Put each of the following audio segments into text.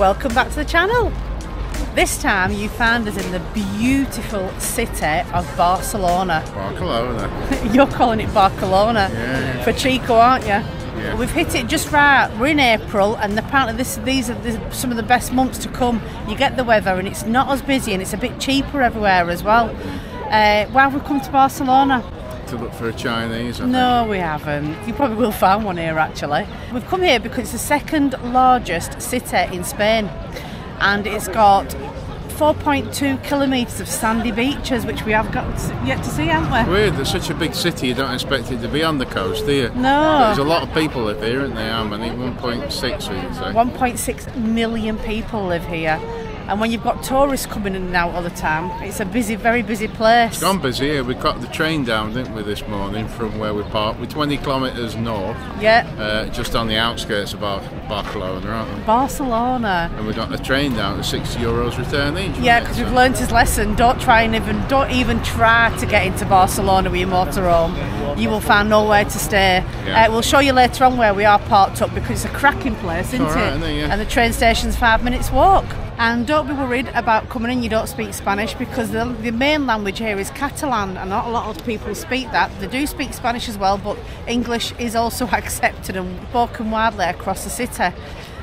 welcome back to the channel. This time you found us in the beautiful city of Barcelona. Barcelona. You're calling it Barcelona Yeah. for Chico, aren't you? Yeah. We've hit it just right. We're in April, and apparently this, these are some of the best months to come. You get the weather, and it's not as busy, and it's a bit cheaper everywhere as well. Uh, why have we come to Barcelona? To look for a Chinese. I No, we haven't. You probably will find one here actually. We've come here because it's the second largest city in Spain and it's got 4.2 kilometres of sandy beaches, which we have got yet to see, haven't think. we? Weird, it's such a big city, you don't expect it to be on the coast, do you? No. There's a lot of people live here, aren't there? How many? 1.6, we would say. 1.6 million people live here. And when you've got tourists coming in and out all the time, it's a busy, very busy place. It's gone busy here. We got the train down, didn't we, this morning from where we parked. We're 20 kilometres north, Yeah, uh, just on the outskirts of Bar- Barcelona, aren't we? Barcelona. And we got the train down at 60 euros return each. Yeah, because So- we've learned his lesson. Don't try and even don't even try to get into Barcelona with your motorhome. You will find nowhere to stay. Yeah. Uh, we'll show you later on where we are parked up because it's a cracking place, isn't right, it? isn't it? Yeah. And the train station's five minutes walk. And don't be worried about coming in. You don't speak Spanish because the, the main language here is Catalan, and not a lot of people speak that. They do speak Spanish as well, but English is also accepted and spoken widely across the city.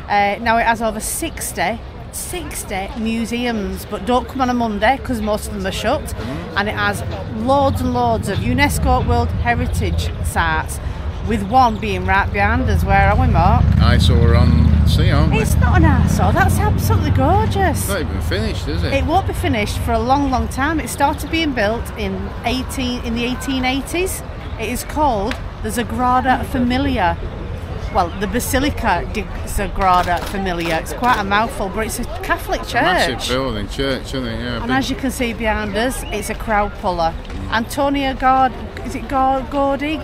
Uh, now it has over 60 60 museums, but don't come on a Monday because most of them are shut. And it has loads and loads of UNESCO World Heritage sites, with one being right behind us. Where are we, Mark? I saw her sea, aren't we? It's not an arsehole, that's absolutely gorgeous. It's not even finished, is it? It won't be finished for a long, long time. It started being built in 18 in the 1880s. It is called the Sagrada Familia. Well, the Basilica di Sagrada Familia. It's quite a mouthful, but it's a Catholic church. Massive building, church, isn't it? Yeah, And as you can see behind us, it's a crowd puller. Antonio Gard, is it Gard, Gordy?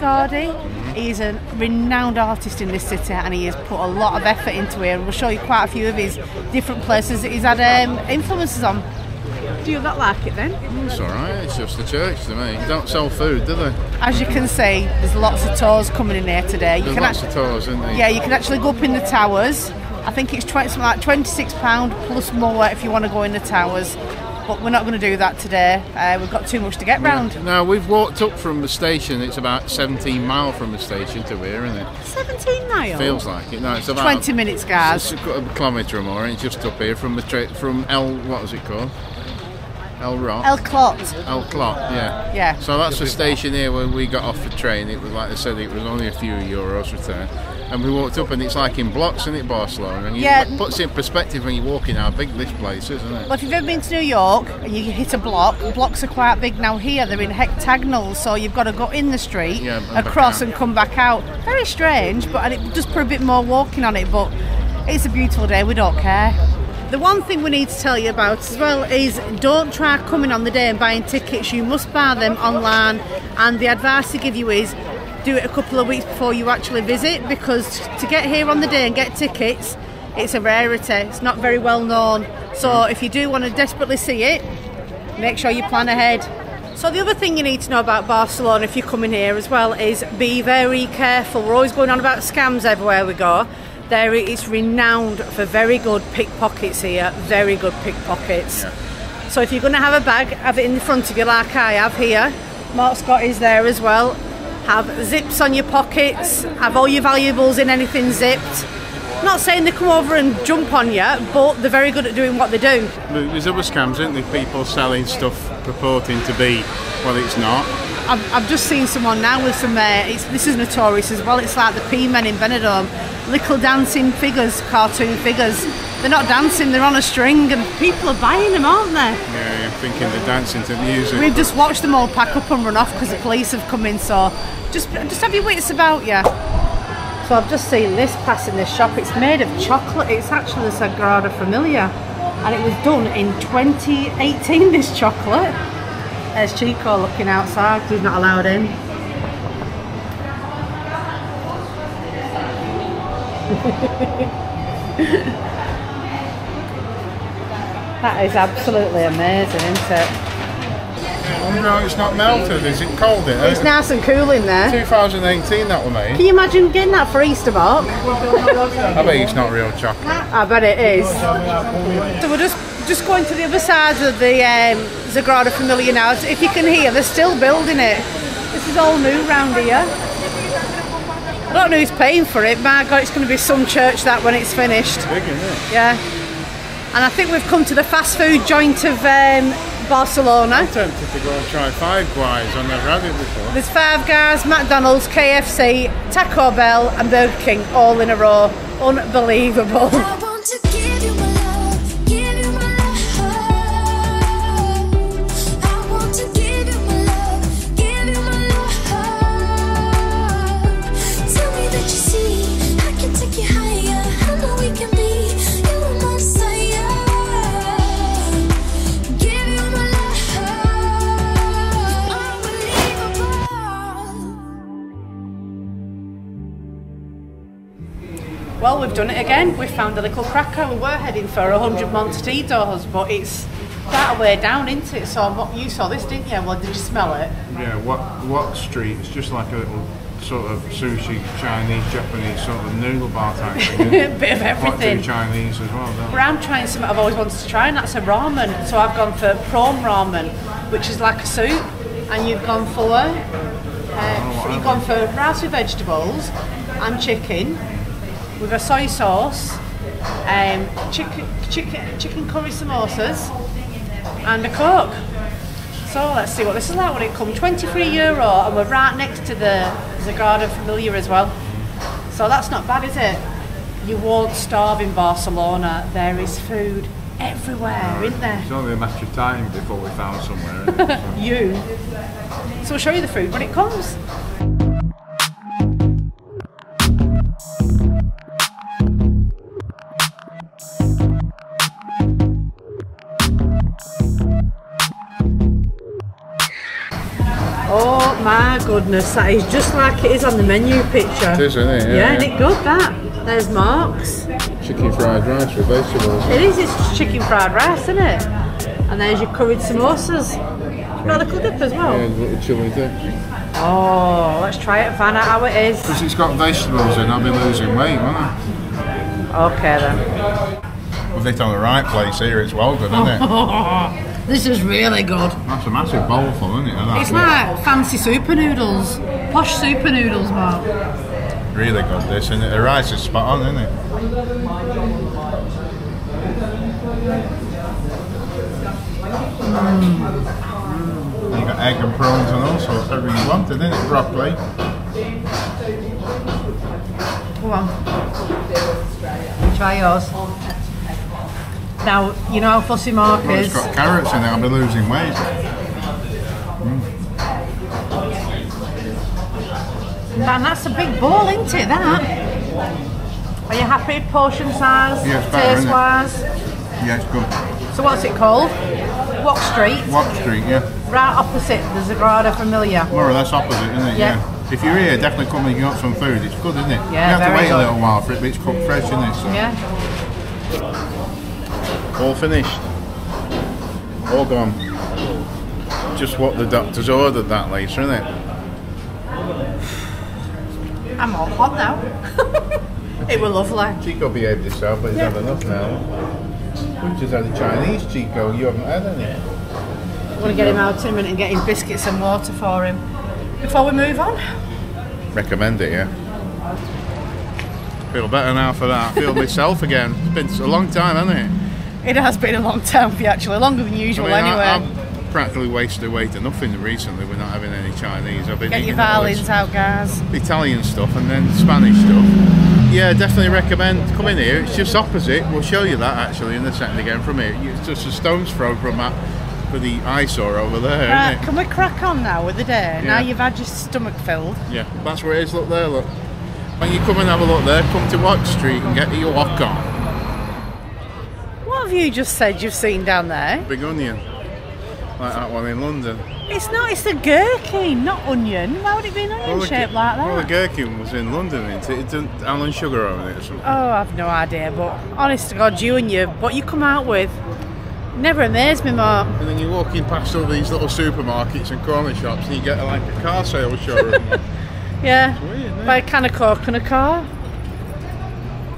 He's a renowned artist in this city and he has put a lot of effort into it. And we'll show you quite a few of his different places that he's had um, influences on. Do you not like it then? It's all right. It's just the church to me. They don't sell food, do they? As you can see, there's lots of tours coming in here today. You There's can lots act- of tours, isn't there? yeah, you can actually go up in the towers. I think it's 20, something like twenty-six pound plus more if you want to go in the towers. But we're not going to do that today. Uh, we've got too much to get round. Now we've walked up from the station. It's about 17 mile from the station to here, isn't it? 17 miles. Feels like it. No, it's about 20 minutes, guys. It's a kilometre or more. and It's just up here from the tra- from El. What was it called? El Rock. El Clot. El Clot, yeah. Yeah. So that's the station here where we got off the train. It was like I said, it was only a few euros return. And we walked up, and it's like in blocks, isn't it, Barcelona? And Yeah. it puts it in perspective when you're walking how big this place is, isn't it? Well, if you've ever been to New York and you hit a block, blocks are quite big now here. They're in hectagonals, so you've got to go in the street, Yeah, and across, and come back out. Very strange, but and it just put a bit more walking on it. But it's a beautiful day. We don't care. The one thing we need to tell you about as well is don't try coming on the day and buying tickets. You must buy them online, and the advice to give you is do it a couple of weeks before you actually visit because to get here on the day and get tickets, it's a rarity. It's not very well known. So mm. if you do want to desperately see it, make sure you plan ahead. So the other thing you need to know about Barcelona if you're coming here as well is be very careful. We're always going on about scams everywhere we go. There it's renowned for very good pickpockets here, very good pickpockets. So if you're going to have a bag, have it in front of you like I have here. Mark Scott is there as well. Have zips on your pockets. Have all your valuables in anything zipped. Not saying they come over and jump on you, but they're very good at doing what they do. There's other scams, isn't there? People selling stuff purporting to be, well, it's not. I've, I've just seen someone now with some. Uh, it's, this is notorious as well. It's like the P-men in Benidorm, little dancing figures, cartoon figures. They're not dancing; they're on a string, and people are buying them, aren't they? Yeah, I'm thinking they're dancing to music. We've just watched them all pack up and run off because the police have come in. So just just have your wits about you. So I've just seen this pass in this shop. It's made of chocolate. It's actually the Sagrada Familia, and it was done in 2018. This chocolate. There's Chico looking outside. He's not allowed in. That is absolutely amazing, isn't it? How it's not melted. Is it cold in It's nice and cool in there. 2018 that was made. Can you imagine getting that for Easter, Mark? I bet it's not real chocolate. I bet it is. So we're just just going to the other side of the um, Sagrada Familia now. If you can hear, they're still building it. This is all new round here. I don't know who's paying for it. My God, it's going to be some church that when it's finished. Big, isn't it? Yeah. And I think we've come to the fast food joint of um, Barcelona. I'm tempted to go and try Five Guys. I've never had it before. There's Five Guys, McDonald's, KFC, Taco Bell, and Burger King all in a row. Unbelievable. Well, we've done it again. We've found a little cracker. We were heading for 100 Montaditos, but it's quite a way down, isn't it? So what- you saw this, didn't you? Well, did you smell it? Yeah, what what street? It's just like a little sort of sushi, Chinese, Japanese sort of noodle bar type thing. Bit of everything. Chinese as well? Don't But I'm trying something I've always wanted to try, and that's a ramen. So I've gone for prawn ramen, which is like a soup, and you've gone for uh, you've gone for rice with vegetables and chicken with a soy sauce, um, chicken chicken chicken curry samosas, and a coke. So let's see what this is like when it comes. 23 euro, and we're right next to the Sagrada Familia as well. So that's not bad, is it? You won't starve in Barcelona. There is food everywhere, isn't there? It's only a matter of time before we found somewhere. isn't it? So- You. So we'll show you the food when it comes. Goodness, that is just like it is on the menu picture. It is, isn't it? Yeah, Yeah, isn't it good that? There's Mark's. Chicken fried rice with vegetables. It is, it's chicken fried rice, isn't it? And there's your curried samosas. A little dip as well. Yeah, little chili dip. Oh, let's try it and find out how it is. Because it's got vegetables in, I'll be losing weight, won't I? Okay then. With it on the right place here, it's well good, isn't it? This is really good. That's a massive bowl full, isn't it? It's like fancy super noodles. Posh super noodles, Mark. Really good, this, and the rice is spot on, isn't it? Mm. You got egg and prawns and all sorts, everything you wanted, isn't it? Broccoli. Go on. Try yours. Now, you know how fussy Mark Well, it's is. got carrots in it, I'll be losing weight. Mm. And that's a big bowl, isn't it, that? Are you happy? Portion size? Yes, better, taste wise? Yeah, it's good. So what's it called? Walk Street? Watt Street, yeah. Right opposite the Sagrada Familia. More or less opposite, isn't it? Yeah. If you're here, definitely come and get some food. It's good, isn't it? Yeah, You have to wait good. a little while for it, but it's cooked fresh, isn't it? So. Yeah. All finished. All gone. Just what the doctors ordered that later, isn't it? I'm all hot now. it was lovely. Chico behaved himself, but he's Yeah. had enough now. We've just had a Chinese Chico, you haven't had any. I want to get him out in a minute and get him biscuits and water for him. Before we move on. Recommend it, yeah. Feel better now for that. I feel myself again. It's been a long time, hasn't it? It has been a long time for you actually, longer than I usual mean, anyway. I've practically wasted away to nothing recently with not having any Chinese. I've been get your violins out, guys. Italian stuff and then Spanish stuff. Yeah, definitely recommend coming here. It's just opposite. We'll show you that actually in a second again from here. It's just a stone's throw from that for the eyesore over there, Right, can we crack on now with the day? Now you've had your stomach filled. Yeah, that's where it is. Look there, look. When you come and have a look there, come to Watch Street and get your walk on. What have you just said you've seen down there? Big onion. Like that one in London. It's not, it's a gherkin, not onion. Why would it be an onion the, shaped like that? well, the gherkin was in London, isn't it? It didn't Alan Sugar on it or something. Oh, I've no idea, but honest to God, you and you, what you come out with, Never amazed me, Mark. And then you're walking past all these little supermarkets and corner shops, and you get like a car sales showroom. Yeah. weird? Buy a can of Coke and a car.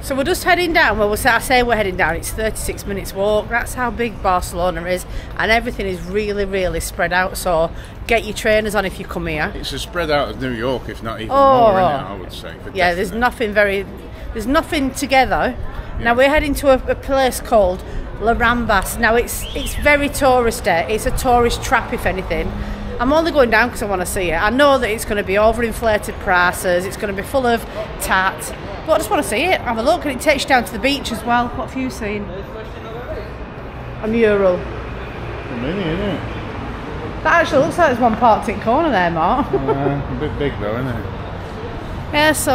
So we're just heading down. Well, we'll say, I say we're heading down. It's 36 minutes walk. That's how big Barcelona is, and everything is really, really spread out. So get your trainers on if you come here. it's as spread out as New York, if not even Oh. more, it, I would say. Yeah, there's nothing very, there's nothing together. Yeah. Now we're heading to a, a place called La Rambas. Now it's it's very touristy. It's a tourist trap, if anything. I'm only going down because I want to see it. I know that it's going to be overinflated prices. It's going to be full of tat, but I just want to see it. Have a look, and it takes you down to the beach as well. What have you seen? A mural. A mini, isn't it? That actually looks like there's one parked in corner there, Mark. Uh, a bit big though, isn't it? Yeah, so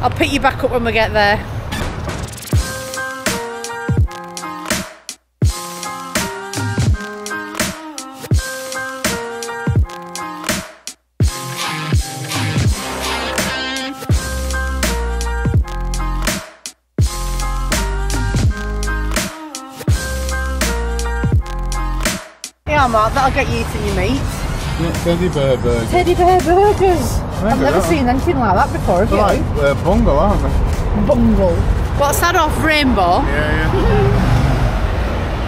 I'll pick you back up when we get there. Mark, that'll get you eating your meat. Not teddy bear burger. Teddy bear burgers. I've never that. seen anything like that before, have They're like uh, bungle, aren't they? Bungle. What's that off Rainbow? Yeah, yeah.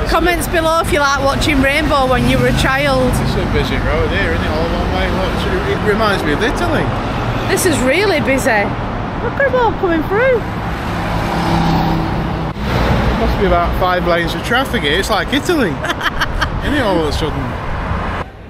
Comments below if you like watching Rainbow when you were a child. It's a busy road here, isn't it? All one way. Look, it reminds me of Italy. This is really busy. Look at them all coming through. Must be about five lanes of traffic here. It's like Italy. isn't all of a sudden?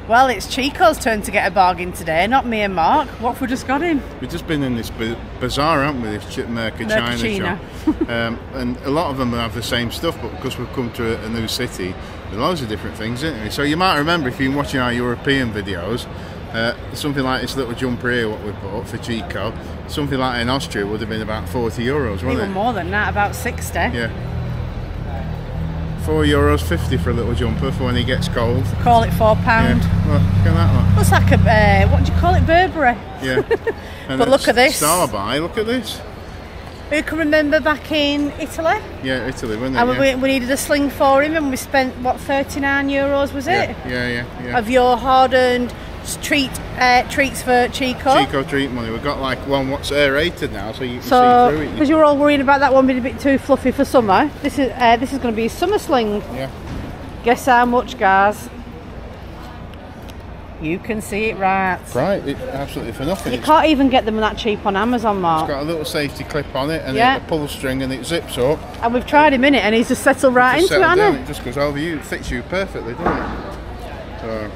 Well, it's Chico's turn to get a bargain today, not me and Mark. What have we just got him? We've just been in this ba- bazaar, haven't we? This Ch- Merca China China. shop. um, and a lot of them have the same stuff, but because we've come to a, a new city, there's loads of different things, isn't there? So you might remember if you've been watching our European videos, uh, something like this little jumper here, what we bought for Chico, something like in Austria would have been about 40 euros, wasn't Even it? more than that, about 60. Yeah. Four euros fifty for a little jumper for when he gets cold. Call it £4. Yeah. Look, look at that one. Looks like a, uh, what do you call it, Burberry? Yeah. But look at this. Star buy, look at this. Who can remember back in Italy? Yeah, Italy, wasn't it? And yeah. we, we needed a sling for him and we spent, what, 39 euros was it? yeah, yeah, yeah, yeah. Of your hard-earned treat, uh, treats for Chico. Chico treat money. We've got like one what's aerated now, so you can So, see through it. because you were all worrying about that one being a bit too fluffy for summer, this is uh, this is going to be a summer sling. Yeah. Guess how much, guys? You can see it right. Right, it, absolutely for nothing. You It's can't even get them that cheap on Amazon, Mark. It's got a little safety clip on it and Yeah. a pull string and it zips up. And we've tried him in it, and he's just settled right Just into it, down, hasn't it just goes over you. It fits you perfectly, doesn't it? So?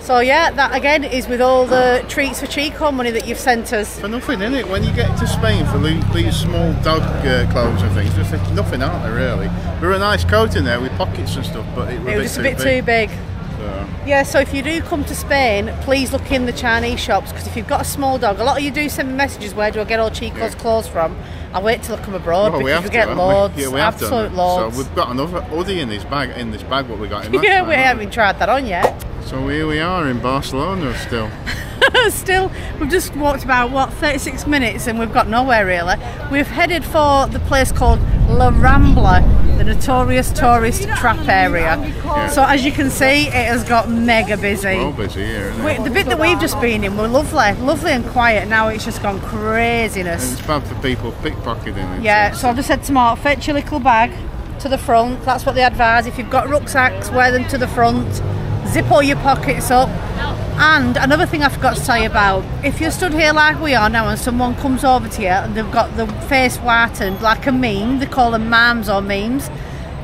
So yeah, that again is with all the treats for Chico money that you've sent us. for nothing, innit? When you get to Spain for these small dog uh, clothes and things, there's nothing, aren't they, really? There were a nice coat in there with pockets and stuff, but it was, It was just a bit too too big. So, Yeah, so if you do come to Spain, please look in the Chinese shops because if you've got a small dog, a lot of you do send me messages. Where do I get all Chico's Yeah. clothes from? I wait till I come abroad well, we because have we get haven't loads, we? Yeah, we have to, absolute haven't loads. So we've got another hoodie in this bag, in this bag, what we got in yeah, we haven't tried that on yet. So here we are in Barcelona still. Still, we've just walked about what 36 minutes and we've got nowhere really. We've headed for the place called La Rambla, the notorious tourist trap area. So as you can see, it has got mega busy. We're all busy here, isn't We, the bit that we've just been in were lovely, lovely and quiet. Now it's just gone And craziness. it's bad for people pickpocketing. it, Yeah, so so I've just said to Mark, fetch your little bag to the front. That's what they advise. If you've got rucksacks, wear them to the front. Zip all your pockets up. And another thing I forgot to tell you about, if you're stood here like we are now and someone comes over to you and they've got the face whitened like a meme, they call them mams or memes,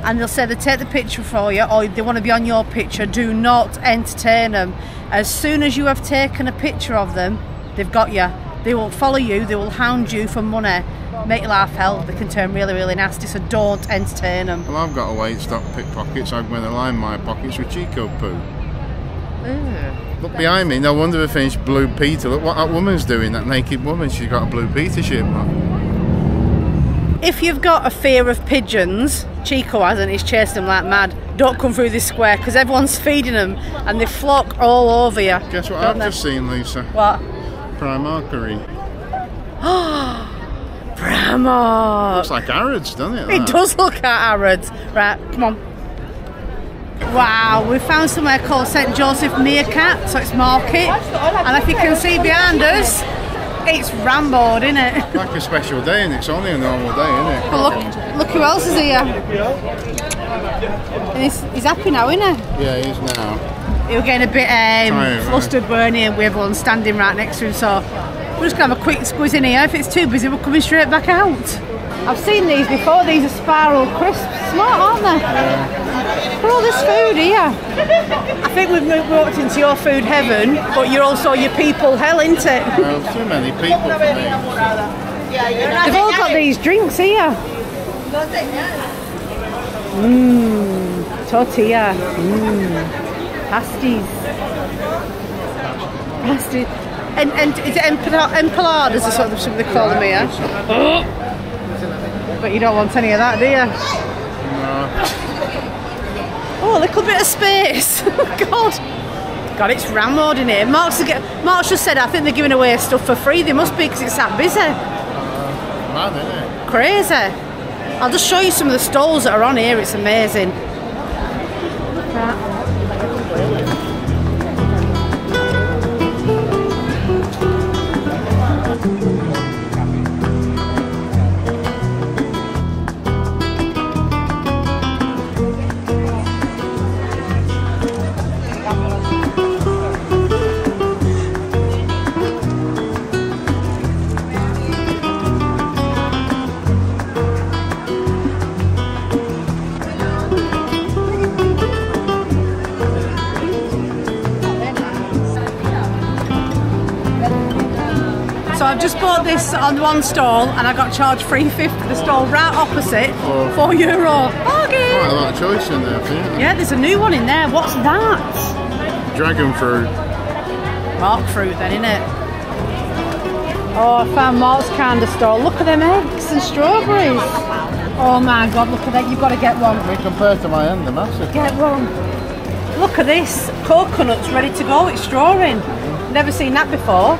and they'll say they take the picture for you or they want to be on your picture, do not entertain them. As soon as you have taken a picture of them, they've got you. They will follow you, they will hound you for money, make your life hell. They can turn really, really nasty, so don't entertain them. Well, I've got a way to stop pickpockets. I'm going to line my pockets with Chico poo. Look behind me. No wonder they finished Blue Peter. Look what that woman's doing. That naked woman. She's got a Blue Peter ship on. If you've got a fear of pigeons, Chico hasn't, he's chasing them like mad. Don't come through this square because everyone's feeding them and they flock all over you. Guess what I've they? just seen, Lisa? What? Primarkery. Primark. Looks like Harrods, doesn't it? It that? does look at Harrods. Right, come on. Wow, we found somewhere called St Joseph Mercat, so it's market. And if you can see behind us, it's Rambo, isn't it? Like a special day, and it's only a normal day, isn't it? But look, look who else is here. And he's, he's happy now, isn't he? Yeah, he is now. He was getting a bit um, Tired, right. flustered, weren't he? And we everyone standing right next to him, so we're just gonna have a quick squeeze in here. If it's too busy, we're coming straight back out. I've seen these before. These are spiral crisps. Smart, aren't they? For all this food here. I think we've walked into your food heaven, but you're also your people hell, isn't it? Well, too many people for me. They've all got these drinks here. Mmm, tortilla. Mmm, pasties. Pasties. And, and is it empana- empanadas or of something they call them here? But you don't want any of that, do you? Oh, a little bit of space. Oh, God. God, it's rammed in here. Mark's, Mark's just said, I think they're giving away stuff for free. They must be because it's that busy. Uh, mad, isn't it? Crazy. I'll just show you some of the stalls that are on here. It's amazing. Bought this on one stall and I got charged three fifty for the stall right opposite. Oh. Four euro. Bargain! Quite a lot of choice in there you. Yeah, there's a new one in there. What's that? Dragon fruit. Mark fruit then, innit? Oh, I found Mark's kind of stall. Look at them eggs and strawberries. Oh my god, look at that. You've got to get one. I mean, compared to my end, they're massive. Get one. Look at this. Coconuts ready to go. It's strawing. Never seen that before.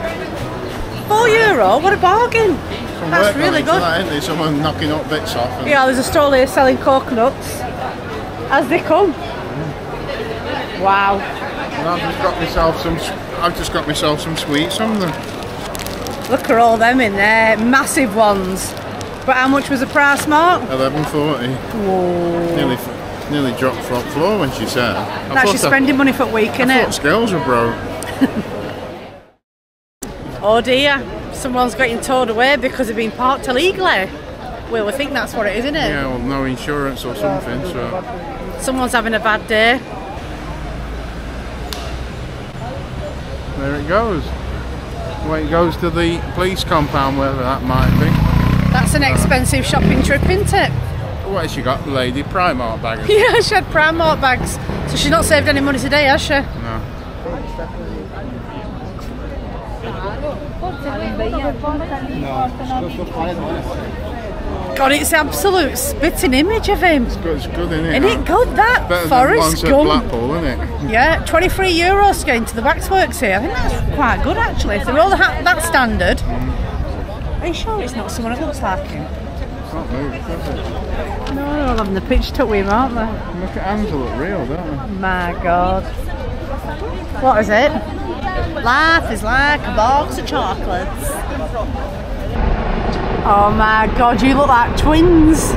Four euro. What a bargain. Some That's really on good. That, isn't there? Someone knocking up bits off. Yeah, there's a stall here selling coconuts as they come. Wow. and I've just got myself some. I've just got myself some sweets from them. Look at all them in there. Massive ones. But how much was the price, Mark? Eleven forty. Nearly, nearly dropped floor when she said. That's your spending money for a week, I, isn't I thought it? scales were broke. Oh dear. Someone's getting towed away because they've been parked illegally. Well, we think that's what it is, isn't it? Yeah, well, no insurance or something. So Someone's having a bad day. there it goes. Away it goes to the police compound, wherever that might be. That's an uh, expensive shopping trip, isn't it? What has she got? Lady Primark bags. Yeah, she had Primark bags. So she's not saved any money today, has she? No. God, it's absolute spitting image of him. It's good, it's good, isn't it? Isn't it good, that? Better than Forrest at Gump. Blackpool, isn't it? Yeah, 23 euros going to the waxworks here. I think that's quite good actually. If they're all ha- that standard. Are you sure it's not someone that looks like him? It's not moved, is it? No, they're all having the pitch tuck with him, aren't they? Look at look real, don't they? My God. What is it? Life is like a box of chocolates. Oh my God, you look like twins.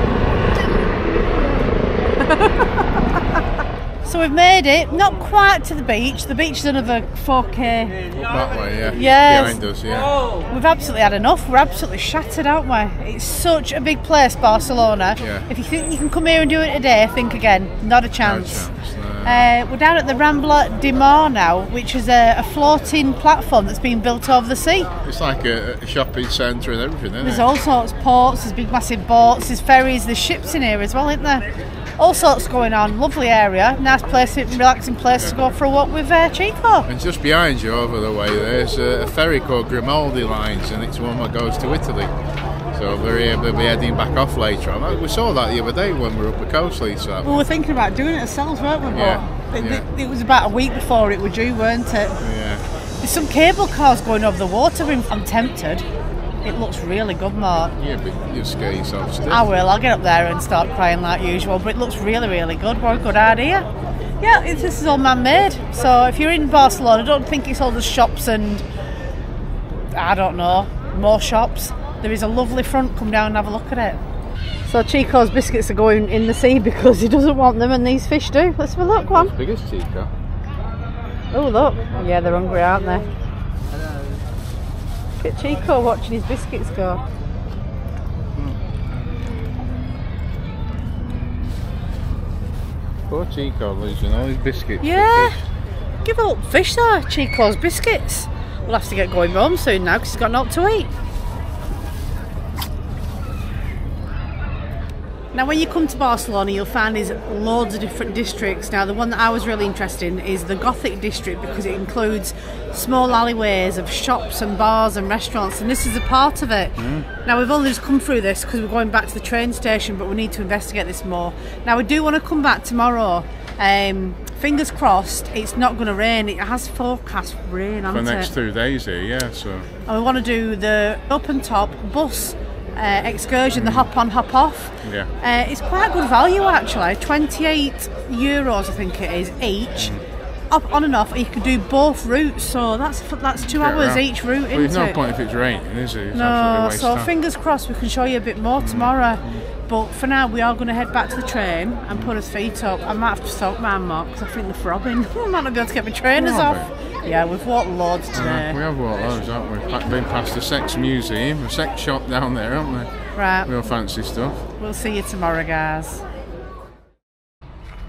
so we've made it, not quite to the beach. The beach is another 4k. they? Uh, that way, yeah. Yes. Behind us, yeah. We've absolutely had enough. We're absolutely shattered, aren't we? It's such a big place, Barcelona. Yeah. If you think you can come here and do it today, think again. Not a No chance. chance, no. Uh, we're down at the Rambla de Mar now, which is a, a floating platform that's been built over the sea. It's like a, a shopping centre and everything, isn't There's it? all sorts of ports, there's big massive boats, there's ferries, there's ships in here as well, isn't there? All sorts going on. Lovely area, nice place, relaxing place to go for a walk with uh, Chico. And just behind you, over the way, there's a, a ferry called Grimaldi Lines, and it's one that goes to Italy. So we're able to be heading back off later on. We saw that the other day when we were up at Coastleigh. So We were thinking about doing it ourselves, weren't we? But Yeah, it, yeah. it was about a week before it was due, weren't it? yeah, There's some cable cars going over the water. I'm tempted. It looks really good, Mark. yeah, but you'll scare yourself still. I will. I'll get up there and start crying like usual. But it looks really, really good. What a good idea. Yeah, it's, this is all man-made. So if you're in Barcelona, don't think it's all the shops and I don't know more shops. There is a lovely front. Come down and have a look at it. So Chico's biscuits are going in the sea because he doesn't want them, and these fish do. Let's have a look. One. Biggest Chico. Oh look. Yeah, they're hungry, aren't they? Look at Chico watching his biscuits go. Poor Chico losing all his biscuits. Yeah. Give up fish there, Chico's biscuits. We'll have to get going home soon now because he's got naught to eat. Now, when you come to Barcelona, you'll find there's loads of different districts. Now, the one that I was really interested in is the Gothic district because it includes small alleyways of shops and bars and restaurants, and this is a part of it. Now, we've only just come through this because we're going back to the train station, but we need to investigate this more. Now, we do want to come back tomorrow. Um, fingers crossed, it's not going to rain. It has forecast rain, For the next it? two days here, yeah. So And we want to do the open top bus uh, excursion, the hop on, hop off. yeah. Uh, it's quite a good value actually. 28 euros, I think it is, each. Up on and off, you can do both routes, so that's that's two Get hours around. each route, Well, there's no it? point if it's raining, is it? It's no, absolutely a waste so time. fingers crossed we can show you a bit more tomorrow. But for now, we are going to head back to the train and put our feet up. I might have to soak my mark because I think they're throbbing. I might not be able to get my trainers off. Yeah, we've walked loads Uh, today. we have walked loads, haven't we? Pa- Been past the sex museum, a sex shop down there, haven't we? Right. Real fancy stuff. We'll see you tomorrow, guys.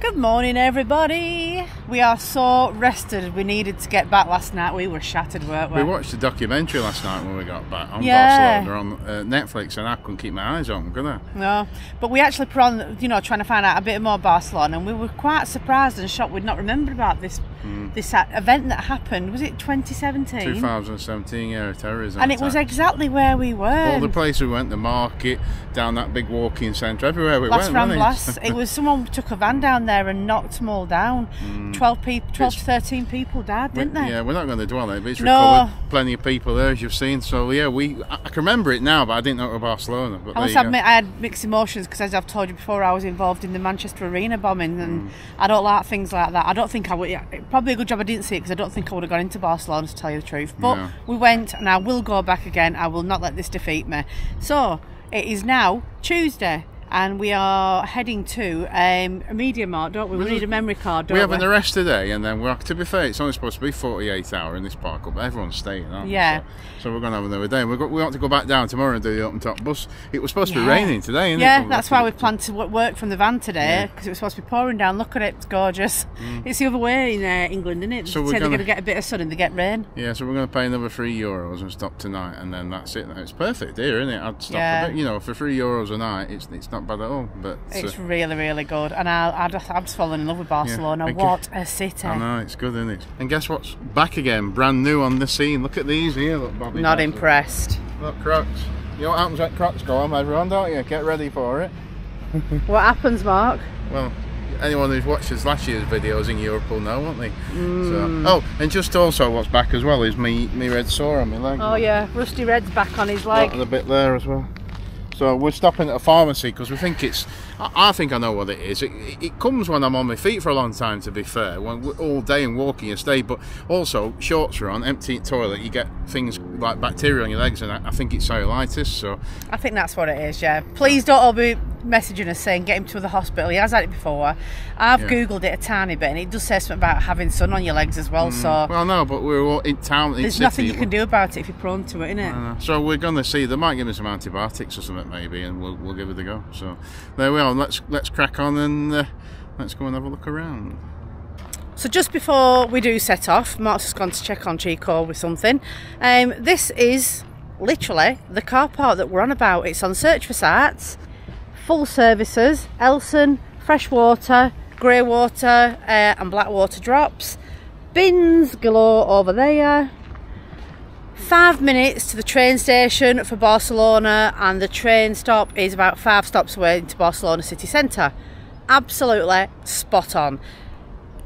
Good morning, everybody. We are so rested. We needed to get back last night. We were shattered, weren't we? We watched a documentary last night when we got back on Yeah. Barcelona on uh, Netflix, and I couldn't keep my eyes open, could I? No, but we actually put on, you know, trying to find out a bit more Barcelona, and we were quite surprised and shocked we'd not remembered about this Hmm. this event that happened. Was it 2017? 2017 yeah, terrorism. And it was exactly where we were. all the places we went, the market, down that big walking centre, everywhere we Las went. wasn't Ramblas. it was someone took a van down there and knocked them all down. 12 people, 12 to 13 people died, didn't they? Hmm. Yeah, we're not going to dwell on it, but it's No. recovered. Plenty of people there, as you've seen. So yeah, we I can remember it now, but I didn't know it was Barcelona. But I must admit, I had mixed emotions because, as I've told you before, I was involved in the Manchester Arena bombing, and Mm. I don't like things like that. I don't think I would. Probably a good job I didn't see it because I don't think I would have gone into Barcelona to tell you the truth. But No. we went, and I will go back again. I will not let this defeat me. So it is now Tuesday. And we are heading to um, a MediaMarkt, don't we? We need a memory card, don't we we? have an arrest today, and then we're to be fair, it's only supposed to be 48 hour in this park up. Everyone's staying, aren't Yeah. So, so we're going to have another day. We've got, we want to go back down tomorrow and do the open top bus. It was supposed to be raining today, isn't yeah, it? that's why we planned to work from the van today Yeah. because it was supposed to be pouring down. Look at it, it's gorgeous. It's the other way in uh, England, isn't it? So we're going to get a bit of sun and they get rain. Yeah, so we're going to pay another three euros and stop tonight, and then that's it. It's perfect here, isn't it? I'd stop Yeah. a bit. You know, for three euros a night, it's it's not bad at all. But It's uh, really, really good, and I, I just, I'm just falling in love with Barcelona. you. what a city! I know it's good, isn't it? And guess what's back again, brand new on the scene. Look at these here. Look, Bobby. Not impressed. Look, Crocs. You know what happens when Crocs go on, everyone, don't you? Get ready for it. What happens, Mark? Well, anyone who's watched us last year's videos in Europe will know, won't they? Mm. So, oh, and just also what's back as well is me me red sore on my leg. Oh yeah, Rusty Red's back on his Got leg. a bit there as well. So we're stopping at a pharmacy because we think it's. I, think I know what it is. It, it, comes when I'm on my feet for a long time. To be fair, when all day and walking, and stay. But also, shorts are on, empty toilet, you get things like bacteria on your legs, and I, I think it's cellulitis. So I think that's what it is. Yeah. Please don't all be messaging us saying get him to the hospital. He has had it before. I've Yeah. googled it a tiny bit, and it does say something about having sun on your legs as well. So well, no, but we're all in town. In there's city, nothing you can do about it if you're prone to it, innit? Uh, so we're going to see. They might give me some antibiotics or something, maybe, and we'll, we'll give it a go. So there we are. Let's let's crack on and uh, let's go and have a look around. So just before we do set off, Mark's just gone to check on Chico with something. Um, this is literally the car park that we're on about. It's on Search for Sites, full services, Elsan, fresh water, grey water, uh, and black water drops. Bins galore over there. Five minutes to the train station for Barcelona, and the train stop is about five stops away into Barcelona city centre. Absolutely spot on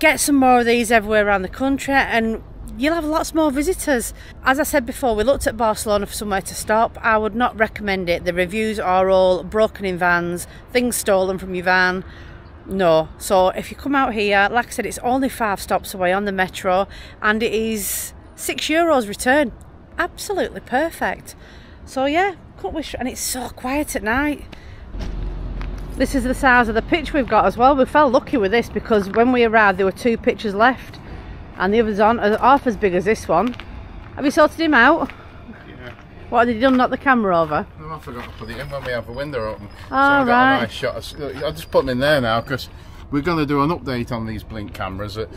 get some more of these everywhere around the country and you'll have lots more visitors. As I said before, we looked at Barcelona for somewhere to stop. I would not recommend it. The reviews are all broken in vans, things stolen from your van. No. So if you come out here, like I said, it's only five stops away on the metro and it is six euros return. Absolutely perfect. So yeah, couldn't wish and it's so quiet at night. This is the size of the pitch we've got as well. We felt lucky with this because when we arrived there were two pitches left and the others on are uh, half as big as this one. Have you sorted him out? Yeah. What did you done knock the camera over? Oh, I forgot to put it in when we have the window open. so ah, Oh, I got right. a nice shot. Uh, I'll just put them in there now because we're going to do an update on these blink cameras. That,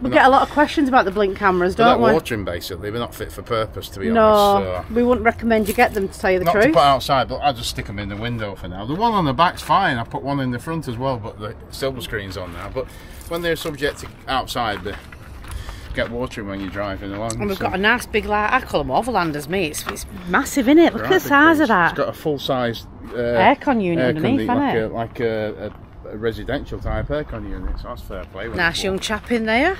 We get a lot of questions about the blink cameras, don't not we? watering basically. They're not fit for purpose to be No, honest. So. we wouldn't recommend you get them to tell you the Not to put outside, but I'll just stick them in the window for now. The one on the back's fine. I put one in the front as well, but the silver screen's on now. But when they're subject to outside, they get watering when you're driving along. And we've so- got a nice big light. I call them overlanders, mate. It's, it's massive, isn't it? Look at the size of It's that. got a full size uh, Aircon unit underneath, like, hasn't a, it? like a, a, a residential type aircon unit. So that's fair play. Nice young chap in there.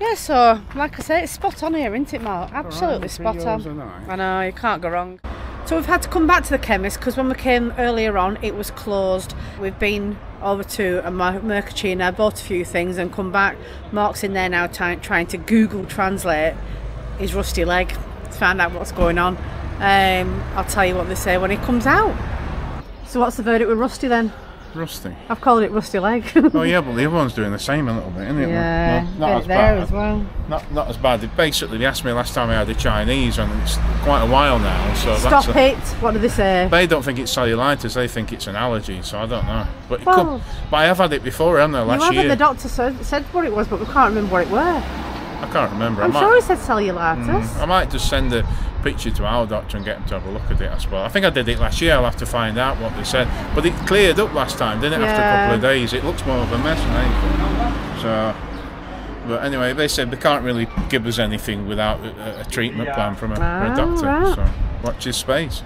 Yeah, so like I say, it's spot on here, isn't it, Mark? Absolutely three spot on. I know, you can't go wrong. So we've had to come back to the chemist because when we came earlier on, it was closed. We've been over to a Mer- Mercatino, bought a few things, and come back. Mark's in there now trying to Google Translate his rusty leg to find out what's going on. Um, I'll tell you what they say when he comes out. So what's the verdict with Rusty then? Rusty. I've called it Rusty Leg. Oh yeah, but the other one's doing the same a little bit, isn't it? yeah, Not, as there bad. as well. Not, not as bad. They- Basically, they asked me last time I had the Chinese, and it's quite a while now. So Stop a, it. What do they say? They don't think it's cellulitis; they think it's an allergy. So I don't know. But Well- could, but I have had it before, haven't I? You Last haven't. year. The doctor said, said what it was, but we can't remember what it were. I can't remember. I I'm might, sure he said cellulitis. I might just send a picture to our doctor and get him to have a look at it. I suppose. I think I did it last year. I'll have to find out what they said. But it cleared up last time, didn't it? After a couple of days, it looks more of a mess than anything. So. But anyway, they said they can't really give us anything without a, a treatment plan from a, from Ah, a doctor. right. So watch his space.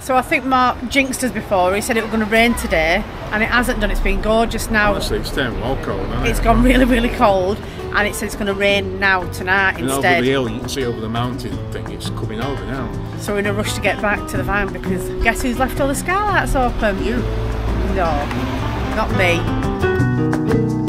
So I think Mark jinxed us before. He said it was going to rain today, and it hasn't done. It's been gorgeous now. Honestly, it's turning well cold. Isn't It's it? gone really, really cold, and it said it's going to rain now tonight And over instead. the hill, you can see over the mountain thing. It's coming over now. So we're in a rush to get back to the van because guess who's left all the skylights open? You. No, not me.